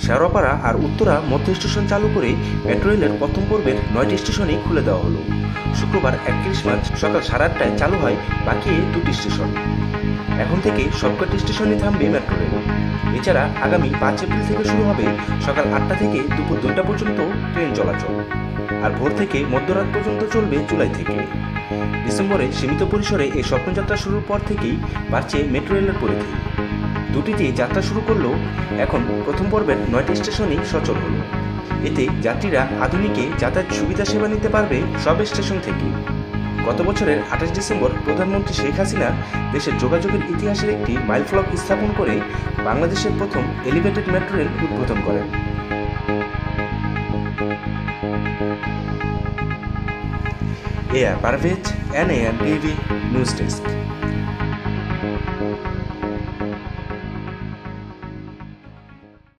শেওড়াপাড়া আর উত্তরা মধ্য স্টেশন চালু করে মেট্রো রেলের প্রথম পর্বের নয়টি স্টেশনই খুলে দেওয়া হলো। শুক্রবার একত্রিশ মার্চ সকাল সাড়ে আটটায় চালু হয় বাকি দুটি স্টেশন। এখন থেকে সবকটি স্টেশনে থামবে মেট্রো রেল। এছাড়া আগামী পাঁচ এপ্রিল থেকে শুরু হবে সকাল আটটা থেকে দুপুর দুইটা পর্যন্ত ট্রেন চলাচল। আর ভোর থেকে মধ্যরাত পর্যন্ত চলবে জুলাই থেকে। ডিসেম্বরে সীমিত পরিসরে এই স্বপ্নযাত্রা শুরুর পর থেকেই বাড়ছে মেট্রো রেলের পরিধি। দুটিতে যাত্রা শুরু করলেও এখন প্রথম পর্বের নয়টি স্টেশনই সচল হলো। এতে যাত্রীরা আধুনিকে যাতায়াত সুবিধা সেবা নিতে পারবে সব স্টেশন থেকে। গত বছরের আঠাশ ডিসেম্বর প্রধানমন্ত্রী শেখ হাসিনা দেশের যোগাযোগের ইতিহাসের একটি মাইলফলক স্থাপন করে বাংলাদেশের প্রথম এলিভেটেড মেট্রো রেল উদ্বোধন করেন। A R Parvez N A TV news desk